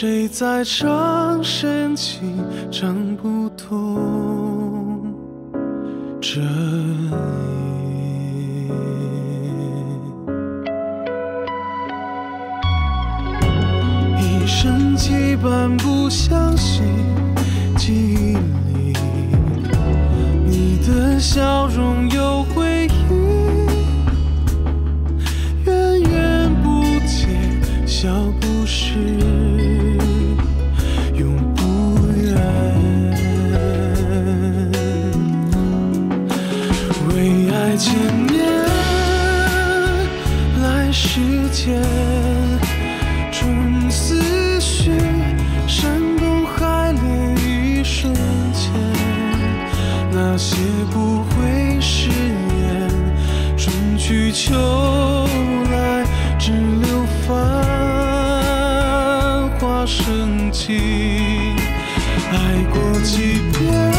谁在唱深情唱不懂这时间。种思绪，山崩海裂一瞬间，那些不会食言，春去秋来，只留繁华盛景。爱过几遍，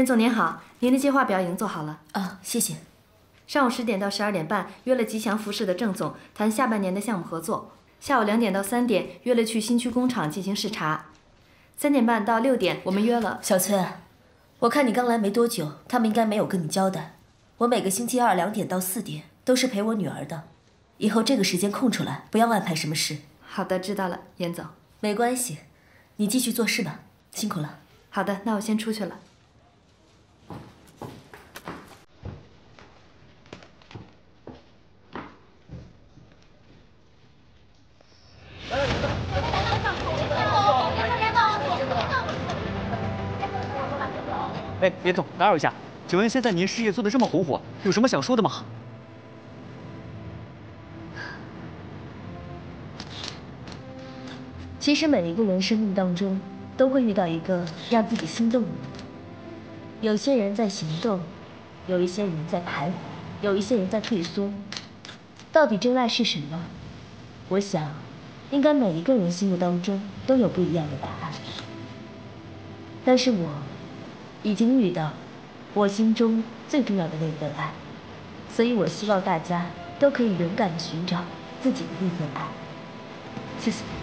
严总您好，您的计划表已经做好了。啊，谢谢。上午十点到十二点半约了吉祥服饰的郑总谈下半年的项目合作。下午两点到三点约了去新区工厂进行视察。三点半到六点我们约了。小崔，我看你刚来没多久，他们应该没有跟你交代。我每个星期二两点到四点都是陪我女儿的，以后这个时间空出来，不要安排什么事。好的，知道了，严总。没关系，你继续做事吧，辛苦了。好的，那我先出去了。哎，严总，打扰一下，请问现在您事业做得这么红火，有什么想说的吗？其实每一个人生命当中都会遇到一个让自己心动的人，有些人在行动，有一些人在徘徊，有一些人在退缩。到底真爱是什么？我想，应该每一个人心目当中都有不一样的答案。但是我已经遇到我心中最重要的那份爱，所以我希望大家都可以勇敢的寻找自己的那份爱。谢谢。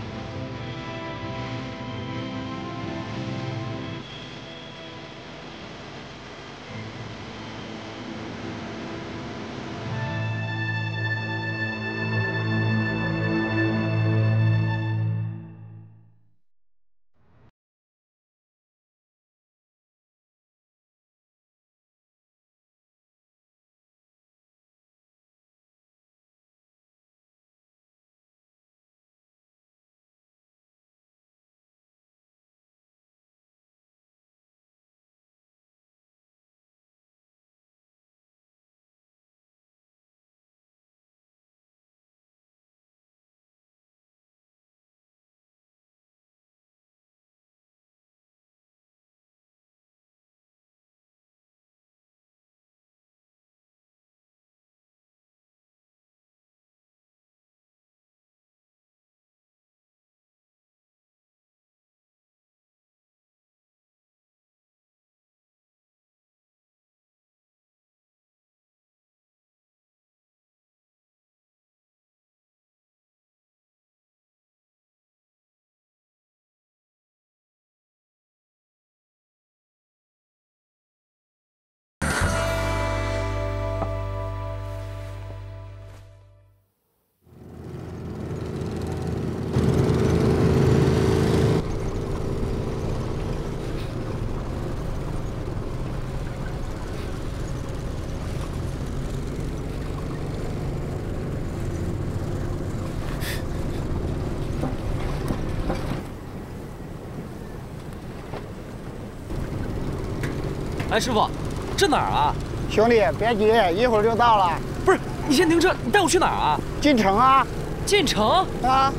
哎，师傅，这哪儿啊？兄弟，别急，一会儿就到了。不是，你先停车，你带我去哪儿啊？进城啊！进城啊！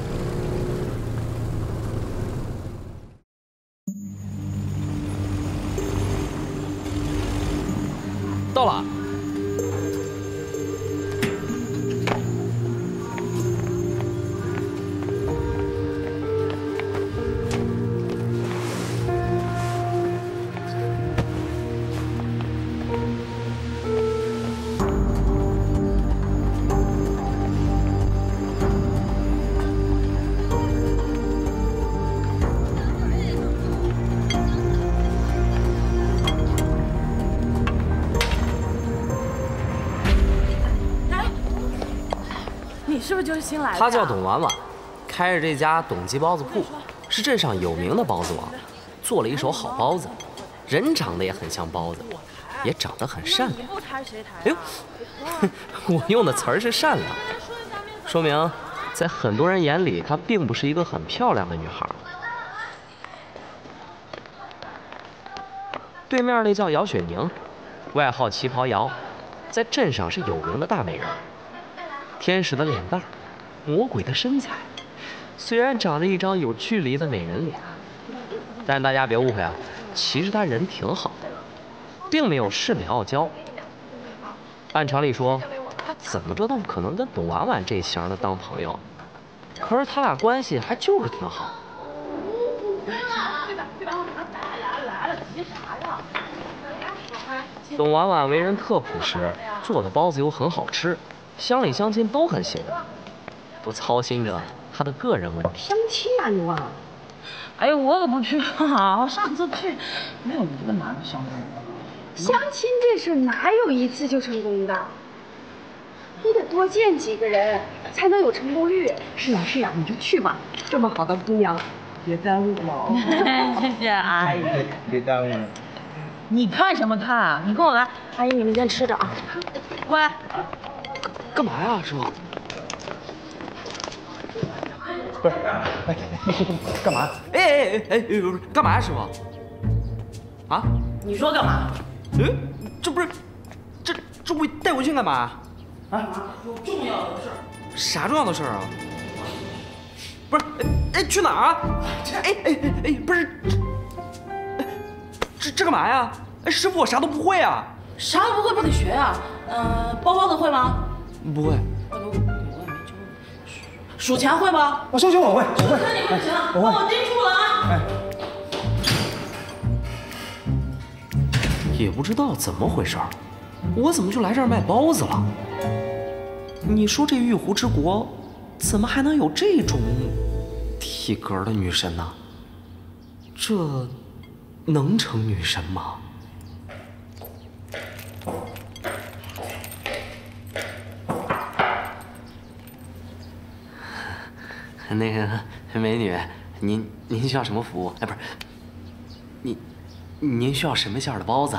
是不是就是新来的？他叫董婉婉，开着这家董记包子铺，是镇上有名的包子王，做了一手好包子，人长得也很像包子，也长得很善良。哎呦，我用的词儿是善良，说明在很多人眼里，她并不是一个很漂亮的女孩。对面那叫姚雪宁，外号旗袍姚，在镇上是有名的大美人。天使的脸蛋，魔鬼的身材，虽然长着一张有距离的美人脸，但大家别误会啊，其实他人挺好的，并没有恃美傲娇。按常理说，他怎么着都不可能跟董婉婉这型的当朋友，可是他俩关系还就是挺好。董婉婉为人特朴实，做的包子又很好吃。乡里乡亲都很信任，不操心着他的个人问题。相亲啊你忘了？哎呦，我可不去啊！上次去没有一个男的相中我。相亲这事哪有一次就成功的？你得多见几个人，才能有成功率。是呀是呀，你就去吧。这么好的姑娘，别耽误了。谢谢阿姨。别耽误了。你看什么看？你跟我来。阿姨，你们先吃着啊。乖。干嘛呀，师傅？不是，哎，干嘛？哎哎哎哎，不是，干嘛呀，师傅？啊？你说干嘛？嗯，这不是，这这不带我去干嘛？啊？有重要的事啥重要的事啊？不是，哎，去哪儿啊？哎哎哎哎，不是，这这干嘛呀？哎，师傅，我啥都不会啊。啥都不会不得学啊？嗯，包包子会吗？不会。数钱会吗？我数钱我会，我会。那你不行，帮我盯住了啊！哎。也不知道怎么回事我怎么就来这儿卖包子了？你说这玉湖之国，怎么还能有这种体格的女神呢？这能成女神吗？那个美女，您您需要什么服务？哎，不是，您您需要什么馅儿的包子？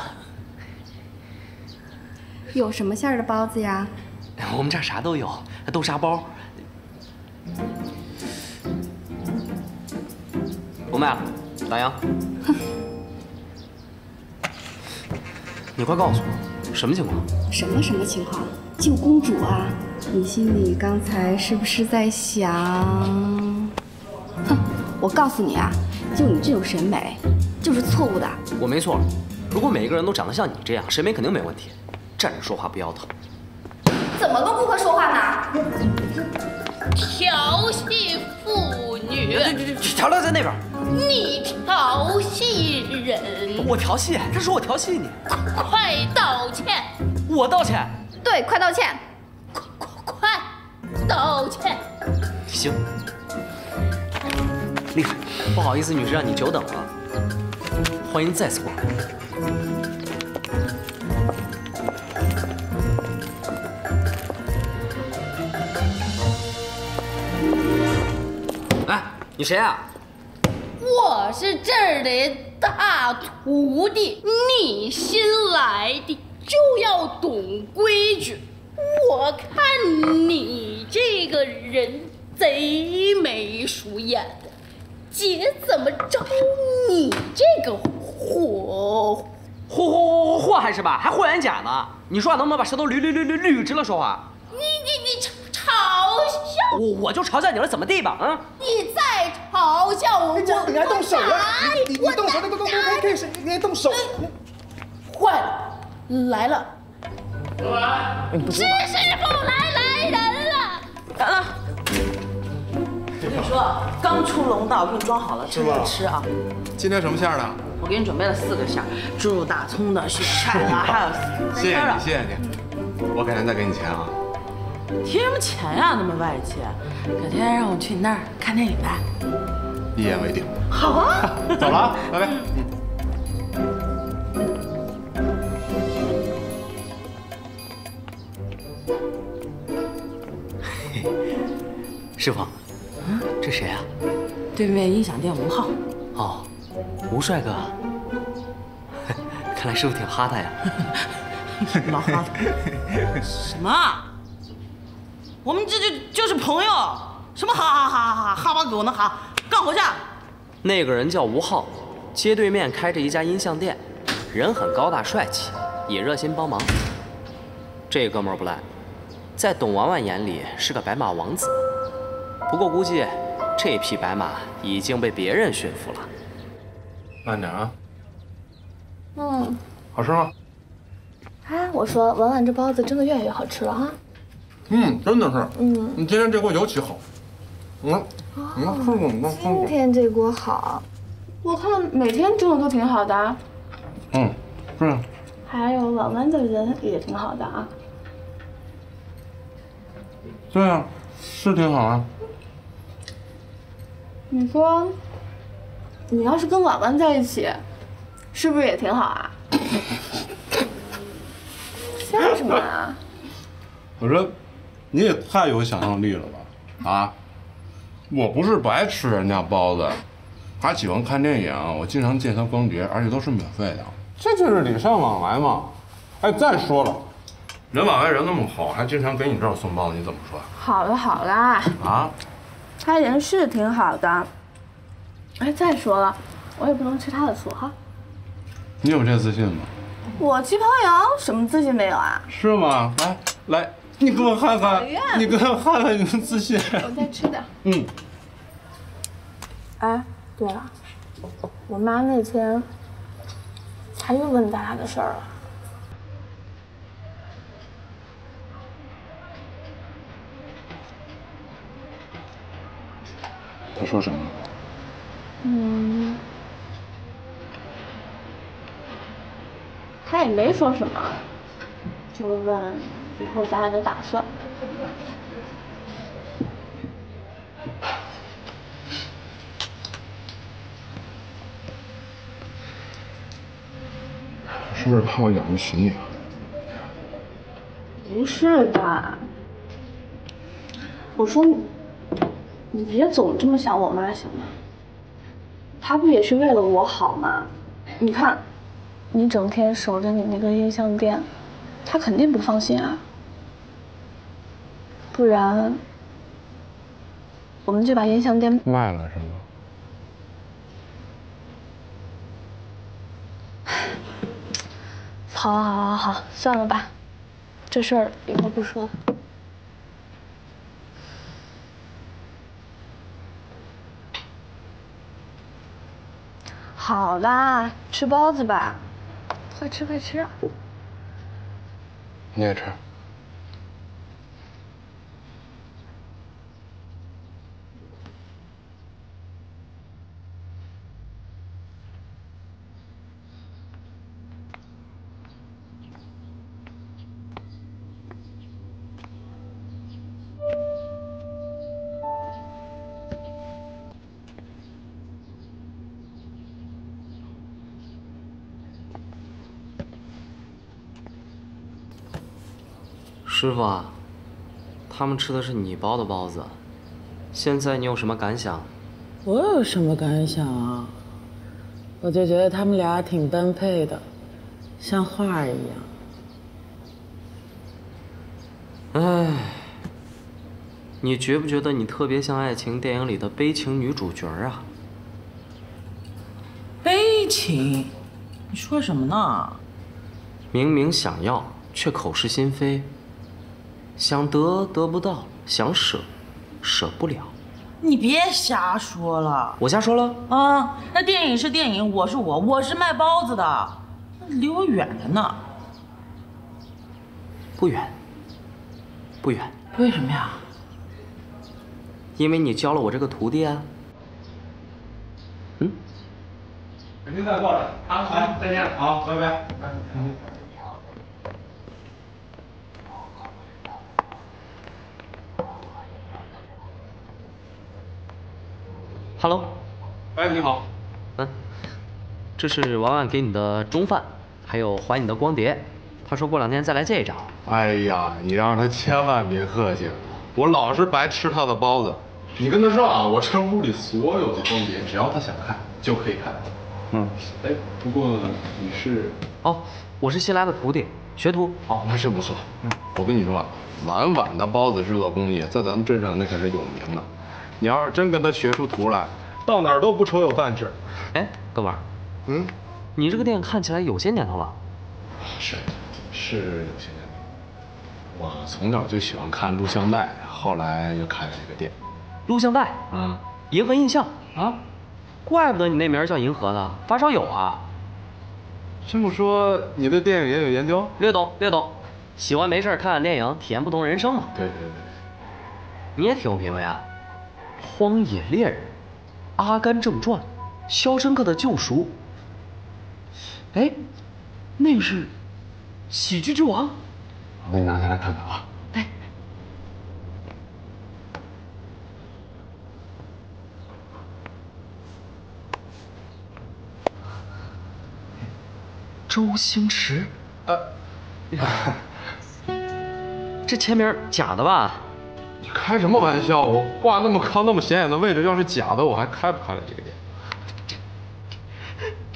有什么馅儿的包子呀？我们这儿啥都有，豆沙包。不卖了，打烊。哼！你快告诉我，什么情况？什么什么情况？救公主啊！你心里刚才是不是在想？哼！我告诉你啊，就你这种审美，就是错误的。我没错，如果每一个人都长得像你这样，审美肯定没问题。站着说话不腰疼。怎么跟顾客说话呢？调戏妇女！调料在那边。你调戏人！我调戏？他说我调戏你。快道歉！我道歉。对，快道歉。快道歉！行，厉害！不好意思，女士，让你久等了。欢迎再次光临。哎，你谁啊？我是这儿的大徒弟，你新来的就要懂规矩。我看你这个人贼眉鼠眼的，姐怎么招你这个祸祸祸祸祸还是吧？还霍元甲呢？你说话能不能把舌头捋捋捋捋捋直了说话？你你你嘲嘲笑我我就嘲笑你了，怎么地吧？啊！你再嘲笑我，我你还动手了我！你你你动手，动动动动，可以是，你还动手。坏了，来了，不师傅来来人了。来了。我跟你说，刚出笼的，我给你装好了，趁热吃啊！今天什么馅儿的？我给你准备了四个馅儿，猪肉大葱的、雪菜的，还有谢谢你，谢谢你。我改天再给你钱啊。提什么钱呀？那么外气！改天让我去你那儿看电影呗。一言为定。好啊，走了啊，拜拜。师傅，这谁啊？对面音响店吴浩。哦，吴帅哥。看来师傅挺哈他呀。老哈他。什么？我们这就就是朋友，什么哈哈哈哈哈哈巴狗呢哈？干活去。那个人叫吴浩，街对面开着一家音像店，人很高大帅气，也热心帮忙。这哥们儿不赖，在董婉婉眼里是个白马王子。不过估计这匹白马已经被别人驯服了。慢点啊。嗯，好吃吗？哎，我说婉婉这包子真的越来越好吃了哈。嗯，真的是。嗯，你今天这锅尤其好。嗯，你看今。天这锅好，我看每天蒸的都挺好的啊。嗯，是啊。还有婉婉的人也挺好的啊。对啊，是挺好啊。你说，你要是跟婉婉在一起，是不是也挺好啊？笑什么啊？我说，你也太有想象力了吧？啊，我不是不爱吃人家包子，还喜欢看电影，我经常见他光碟，而且都是免费的，这就是礼尚往来嘛。哎，再说了，人婉婉人那么好，还经常给你这儿送包子，你怎么说？好了好了，啊？他人是挺好的。哎，再说了，我也不能吃他的醋哈。你有这自信吗？我旗袍羊什么自信没有啊？是吗？来来，你给我看看，你给我看看你的自信。我再吃点。嗯。哎，对了，我妈那天她又问咱俩的事儿了。他说什么？嗯，他也没说什么，就问以后咱俩的打算。是不是怕我养不起你啊？不是的，我说你，别总这么想我妈行吗？她不也是为了我好吗？你看，你整天守着你那个音像店，她肯定不放心啊。不然，我们就把音像店卖了是吗？好好好啊好，算了吧，这事儿以后不说了。好啦，吃包子吧，快吃快吃。你也吃。师傅啊，他们吃的是你包的包子，现在你有什么感想？我有什么感想啊？我就觉得他们俩挺般配的，像画一样。唉，你觉不觉得你特别像爱情电影里的悲情女主角啊？悲情，你说什么呢？明明想要，却口是心非；想得得不到，想舍舍不了。你别瞎说了。我瞎说了？啊，那电影是电影，我是我，我是卖包子的，离我远着呢。不远，不远。为什么呀？因为你教了我这个徒弟啊。嗯。肯定再过来。好，好，再见，好，拜拜。Hello，哎，你好。嗯，这是婉婉给你的中饭，还有还你的光碟。他说过两天再来借一张。哎呀，你让他千万别客气，我老是白吃他的包子。你跟他说啊，我这屋里所有的光碟，只要他想看就可以看。嗯，哎，不过你是？哦，我是新来的徒弟，学徒。哦，那是不错。嗯，我跟你说啊，婉婉的包子制作工艺在咱们镇上那可是有名的。你要是真跟他学出徒来，到哪儿都不愁有饭吃。哎，哥们儿，嗯，你这个店看起来有些年头了。是，是有些年头。我从小就喜欢看录像带，后来又开了一个店。录像带？嗯，银河印象啊，怪不得你那名叫银河呢，发烧友啊。这么说，你对电影也有研究？略懂略懂，喜欢没事看看电影，体验不同人生嘛。对对对，你也挺有品位啊。《荒野猎人》《阿甘正传》《肖申克的救赎》。哎，那个是《喜剧之王》。我给你拿下来看看啊。哎。周星驰。呃。这签名假的吧？你开什么玩笑？我挂那么高、那么显眼的位置，要是假的，我还开不开了这个店？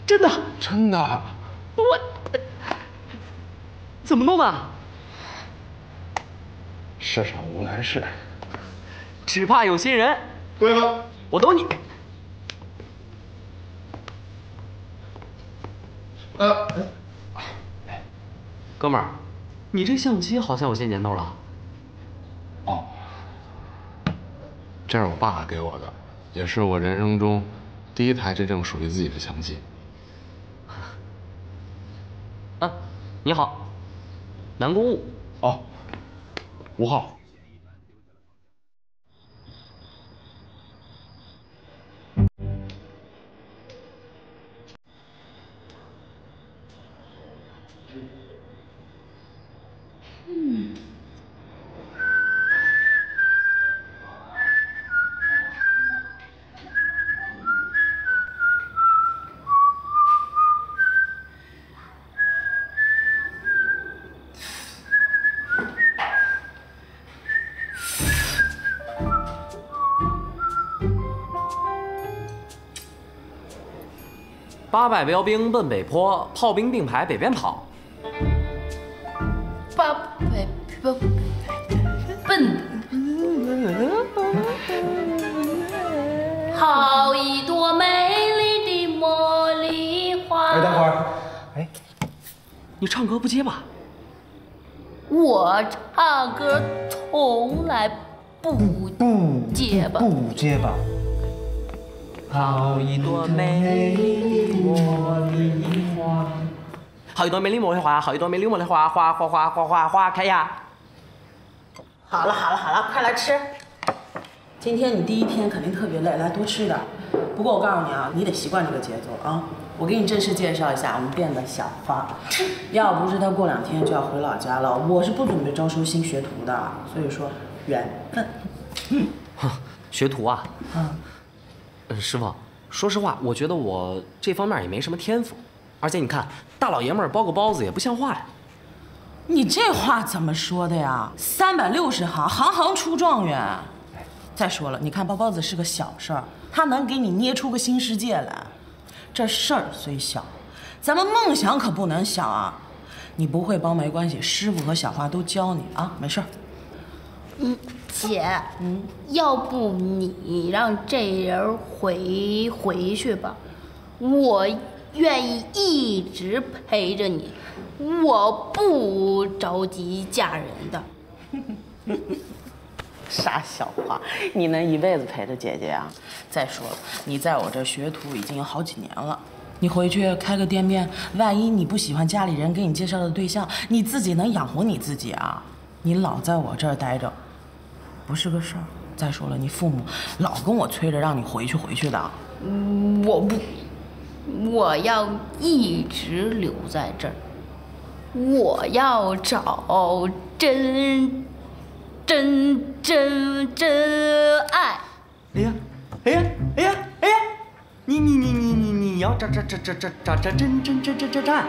真的，真的。我怎么弄的？世上无难事，只怕有心人。对了，我懂你。呃，哥们儿，你这相机好像有些年头了。这是我爸给我的，也是我人生中第一台真正属于自己的相机。啊，你好，南宫雾。哦，吴昊。八百标兵奔北坡，炮兵并排北边跑。八百标奔，好一朵美丽的茉莉花。哎，等会儿，哎，你唱歌不结巴？我唱歌从来不不结巴。不结巴。好一朵美丽的茉莉花，好一朵美丽茉莉花，好一朵美丽茉莉花，花花花花花花开呀！好了好了好了，快来吃。今天你第一天肯定特别累，来多吃点。不过我告诉你啊，你得习惯这个节奏啊。我给你正式介绍一下我们店的小花。要不是他过两天就要回老家了，我是不准备招收新学徒的。所以说，缘分。嗯，学徒啊？嗯。嗯，师傅，说实话，我觉得我这方面也没什么天赋，而且你看，大老爷们儿包个包子也不像话呀。你这话怎么说的呀？三百六十行，行行出状元。再说了，你看包包子是个小事儿，他能给你捏出个新世界来。这事儿虽小，咱们梦想可不能小啊。你不会包没关系，师傅和小花都教你啊，没事儿。嗯，姐，嗯，要不你让这人回回去吧，我愿意一直陪着你，我不着急嫁人的。傻小花，你能一辈子陪着姐姐啊？再说了，你在我这学徒已经有好几年了，你回去开个店面，万一你不喜欢家里人给你介绍的对象，你自己能养活你自己啊？你老在我这儿待着，不是个事儿。再说了，你父母老跟我催着让你回去回去的。我不，我要一直留在这儿。我要找真。真真真爱！哎呀，哎呀，哎呀，哎呀！你你你你你你要找找找找找找找真真真真真真爱！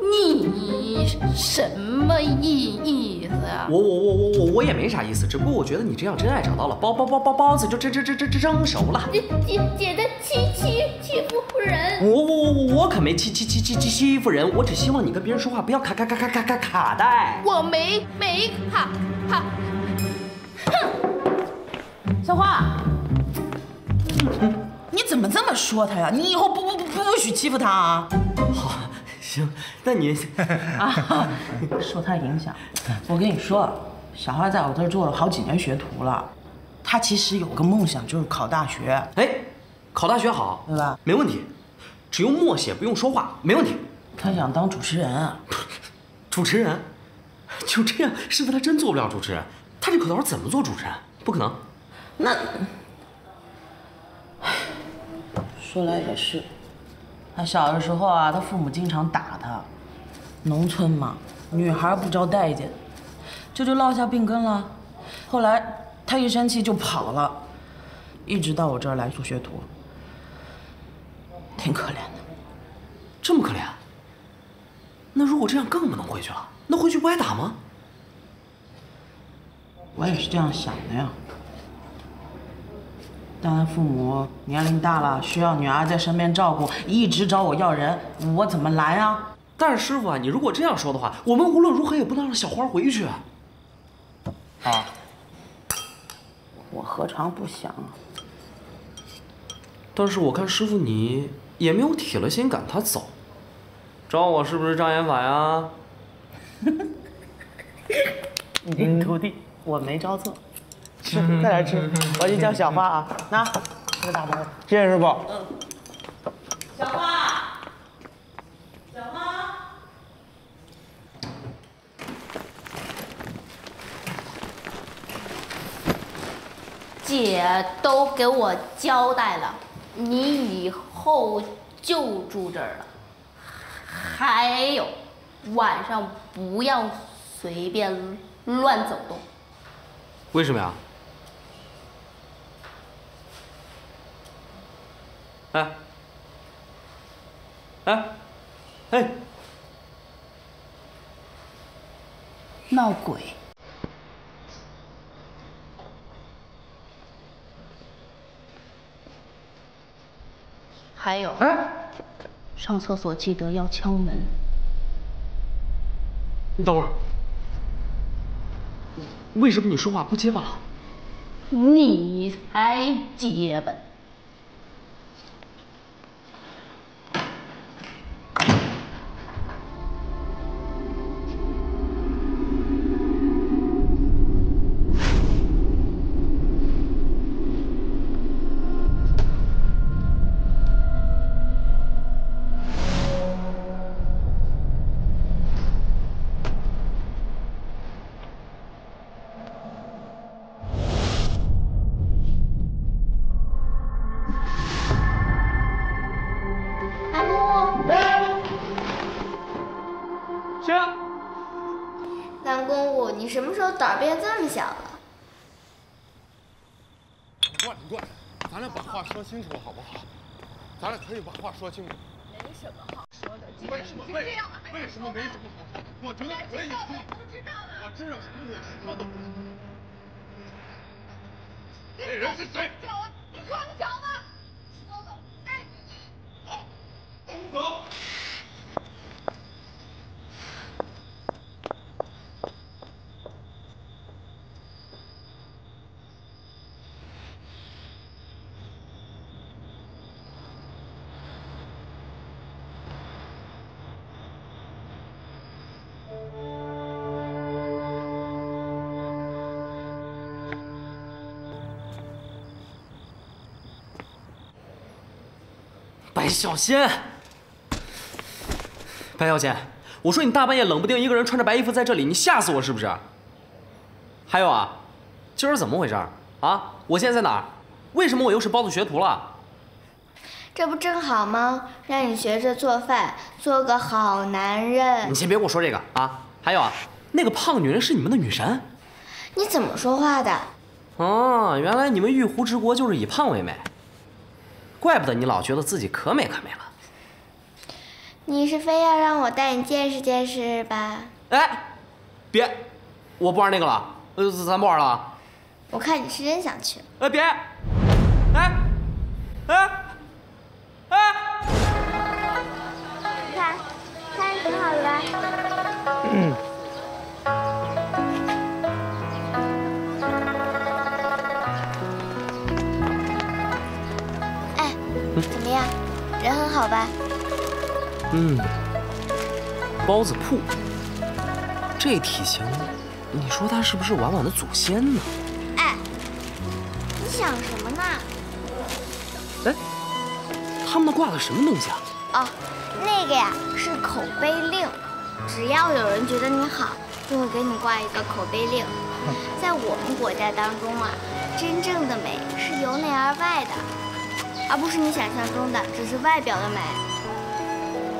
你什么意意思啊？我我我我我我也没啥意思，只不过我觉得你这样真爱找到了，包包包包包子就这这这这这蒸熟了。姐姐姐的欺欺欺负人！我我我我可没欺欺欺欺欺欺负人，我只希望你跟别人说话不要卡卡卡卡卡卡卡的。我没没卡卡。小花，你怎么这么说他呀？你以后不不不不许欺负他啊！好，行，那你 啊，受他影响。我跟你说，小花在我这儿做了好几年学徒了，她其实有个梦想就是考大学。哎，考大学好，对吧？没问题，只用默写，不用说话，没问题。她想当主持人，主持人，就这样，师傅他真做不了主持人。他这口条怎么做主持人？不可能。那，说来也是，他小的时候啊，他父母经常打他，农村嘛，女孩不招待见，这就落下病根了。后来他一生气就跑了，一直到我这儿来做学徒，挺可怜的。这么可怜？那如果这样更不能回去了，那回去不挨打吗？我也是这样想的呀。但他父母年龄大了，需要女儿在身边照顾，一直找我要人，我怎么拦啊？但是师傅啊，你如果这样说的话，我们无论如何也不能让小花回去。啊！我何尝不想啊？但是我看师傅你也没有铁了心赶她走，找我是不是障眼法呀？你徒弟，我没招错。吃，快点吃，我去叫小花啊！那，这个大包。谢谢师傅。嗯。小花，小花，姐都给我交代了，你以后就住这儿了。还有，晚上不要随便乱走动。为什么呀？哎，哎，哎，闹鬼！还有，哎上厕所记得要敲门。你等会儿，为什么你说话不结巴了？你才结巴。你过来，你过来，咱俩把话说清楚好不好？咱俩可以把话说清楚。没什么好说的，为什么？为为什么没什么好说？我觉得可以说。我知道什么我说的。那人是谁？你光脚小心，白小姐，我说你大半夜冷不丁一个人穿着白衣服在这里，你吓死我是不是？还有啊，今儿怎么回事啊？我现在在哪儿？为什么我又是包子学徒了？这不正好吗？让你学着做饭，做个好男人。你先别跟我说这个啊！还有啊，那个胖女人是你们的女神？你怎么说话的？哦，原来你们玉湖之国就是以胖为美，怪不得你老觉得自己可美可美了。你是非要让我带你见识见识吧？哎，别，我不玩那个了，呃，咱不玩了。我看你是真想去。哎，别，哎，哎，哎，好吧？嗯，包子铺，这体型，你说他是不是婉婉的祖先呢？哎，你想什么呢？哎，他们那挂的什么东西啊？哦，那个呀是口碑令，只要有人觉得你好，就会给你挂一个口碑令。在我们国家当中啊，真正的美是由内而外的，而不是你想象中的只是外表的美。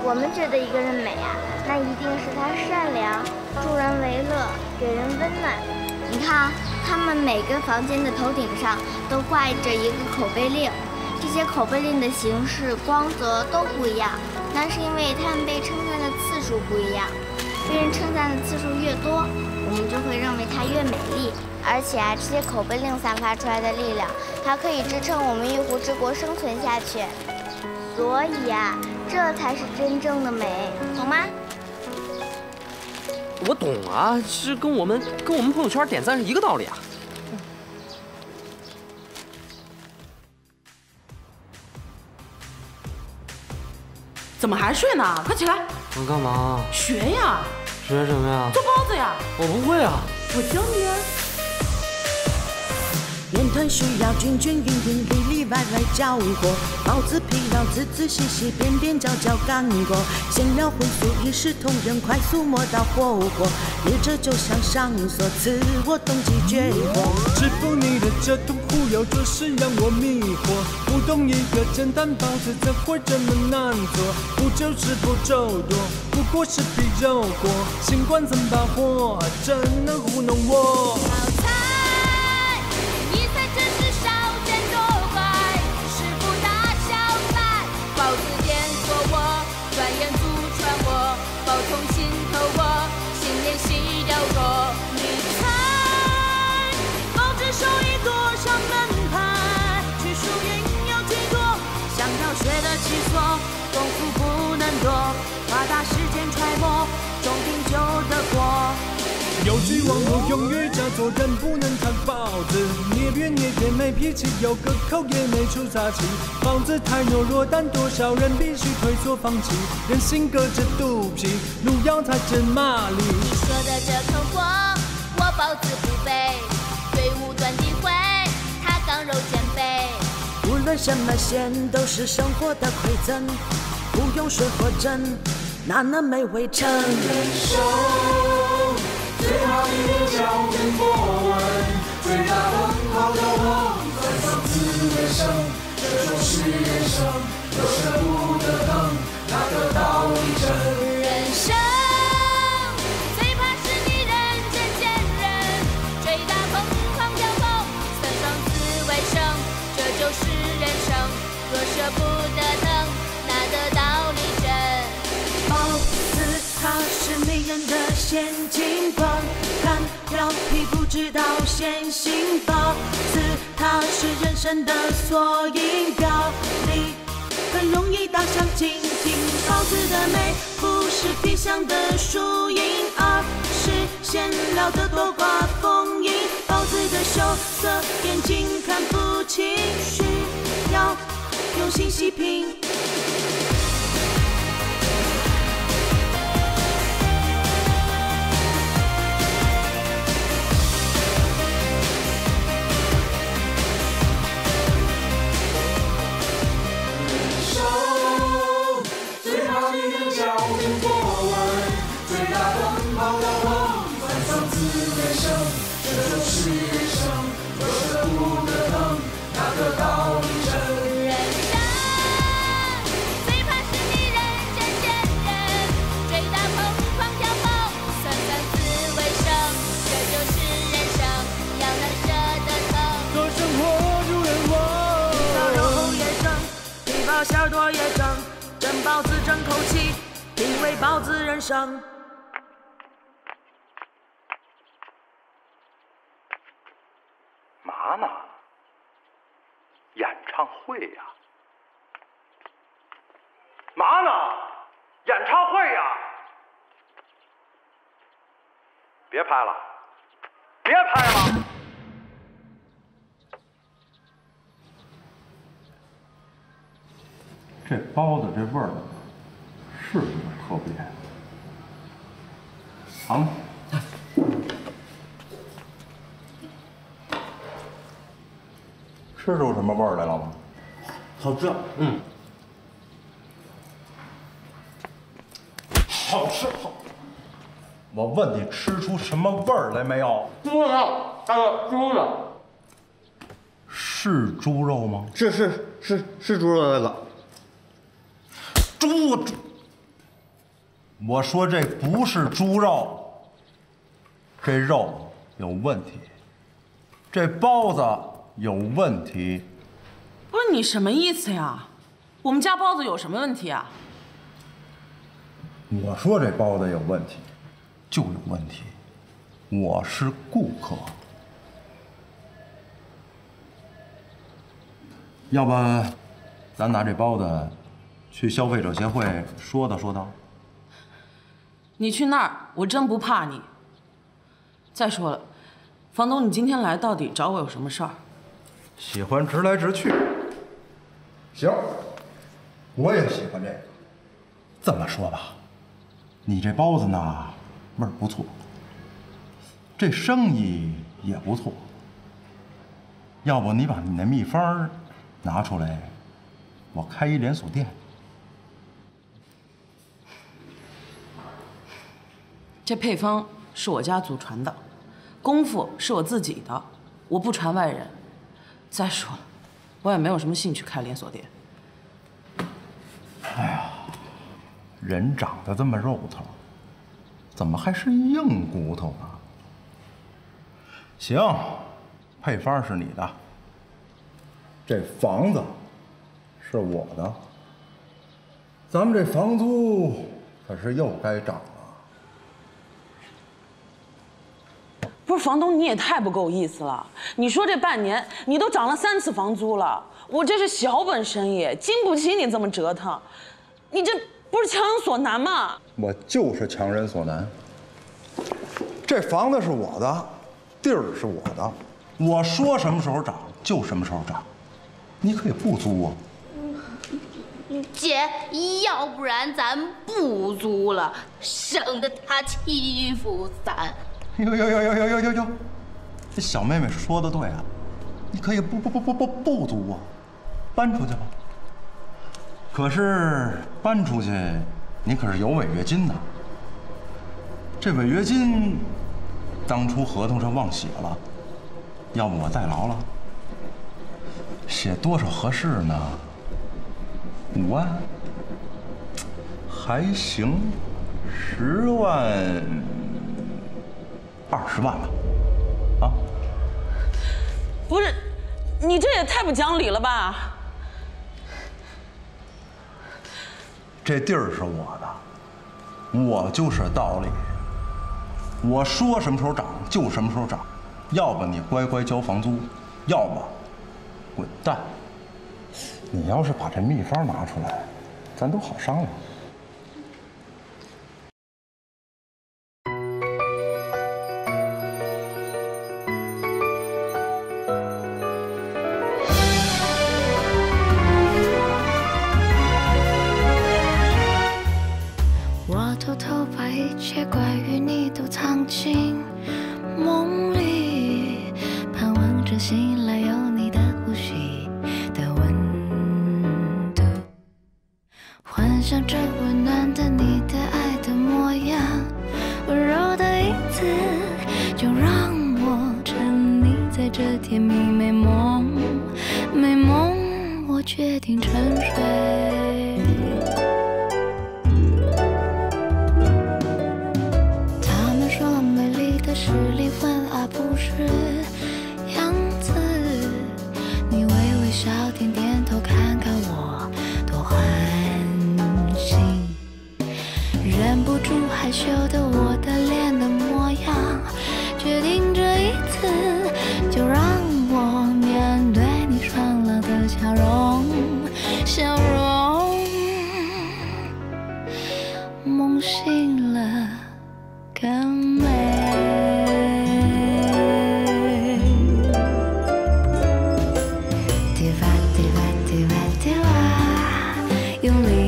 我们觉得一个人美啊，那一定是他善良、助人为乐、给人温暖。你看，他们每个房间的头顶上都挂着一个口碑令，这些口碑令的形式、光泽都不一样，那是因为他们被称赞的次数不一样。被人称赞的次数越多，我们就会认为它越美丽。而且啊，这些口碑令散发出来的力量，它可以支撑我们玉湖之国生存下去。所以啊，这才是真正的美，懂吗？我懂啊，这跟我们跟我们朋友圈点赞是一个道理啊。怎么还睡呢？快起来！我干嘛？学呀！学什么呀？做包子呀！我不会啊。我教你啊。面团需要均均匀匀、里里外外搅和，包子皮要仔仔细细、边边角角干过，馅料荤素一视同仁，快速磨到火候，捏着就像上锁，赐我冬季绝活。制服你的这通忽悠，着实让我迷惑。不懂一个简单包子怎会这么难做？不就是步骤多，不过是皮肉锅，新冠怎把火，真能糊弄我。有句网络用语叫做“人不能贪包子”，捏扁捏扁没脾气，有个口也没出啥气。包子太懦弱，但多少人必须退缩放弃。人心隔着肚皮，路遥才真麻利。你说的这口锅，我包子不背，队伍断地会，他刚柔兼备。无论什么馅，都是生活的馈赠，不用水或蒸，哪能美味成？最怕你的脚跟波纹，最大的好的我，在上自为生，这就是人生，有舍不得疼，哪个道理真？人生最怕是你人真见人，吹大风狂掉头，三双自为生，这就是人生。若舍不包子它是人生的缩影，表里很容易大相径庭。包子的美不是皮相的输赢，而是馅料的多寡丰盈。包子的羞涩眼睛看不清，需要用心细品。到馅儿多也蒸，蒸包子争口气，品味包子人生。嘛呢？演唱会呀、嘛呢？演唱会呀、别拍了，别拍了！这包子这味儿是有点特别。尝尝。吃出什么味儿来了吗？好吃，嗯，好吃好。我问你吃出什么味儿来没有？猪肉，大哥，猪肉，是猪肉吗？是是是是猪肉那个。猪猪，我说这不是猪肉，这肉有问题，这包子有问题。不是你什么意思呀？我们家包子有什么问题啊？我说这包子有问题，就有问题。我是顾客，要不咱拿这包子去消费者协会说道说道？你去那儿，我真不怕你。再说了，房东，你今天来到底找我有什么事儿？喜欢直来直去。行，我也喜欢这个。这么说吧，你这包子呢，味儿不错，这生意也不错。要不你把你那秘方拿出来，我开一连锁店。这配方是我家祖传的，功夫是我自己的，我不传外人。再说了，我也没有什么兴趣开连锁店。哎呀，人长得这么肉头，怎么还是硬骨头呢？行，配方是你的，这房子是我的，咱们这房租可是又该涨不是房东，你也太不够意思了！你说这半年你都涨了三次房租了，我这是小本生意，经不起你这么折腾。你这不是强人所难吗？我就是强人所难。这房子是我的，地儿是我的，我说什么时候涨就什么时候涨，你可以不租啊。姐，要不然咱不租了，省得他欺负咱。呦呦呦呦呦呦呦呦！这小妹妹说的对啊，你可以不不不不不不租啊，搬出去吧。可是搬出去，你可是有违约金的。这违约金，当初合同上忘写了，要不我代劳了。写多少合适呢？五万？还行，十万。二十万吧，啊！不是，你这也太不讲理了吧！这地儿是我的，我就是道理。我说什么时候涨就什么时候涨，要不你乖乖交房租，要么滚蛋。你要是把这秘方拿出来，咱都好商量。些关于你都藏进梦里，盼望着醒来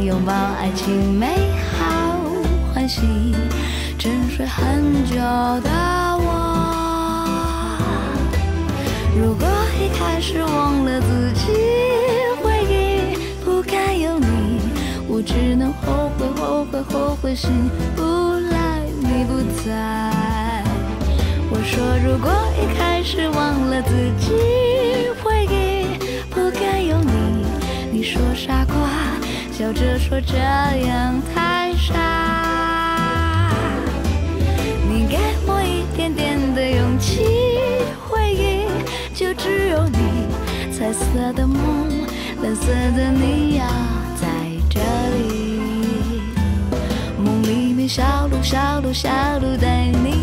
拥抱爱情美好欢喜，沉睡很久的我。如果一开始忘了自己，回忆不该有你，我只能后悔后悔后悔醒不来，你不在。我说如果一开始忘了自己，回忆不该有你，你说傻瓜，笑着说这样太傻。你给我一点点的勇气，回忆就只有你，彩色的梦，蓝色的你呀，在这里。梦里面小鹿小鹿小鹿带你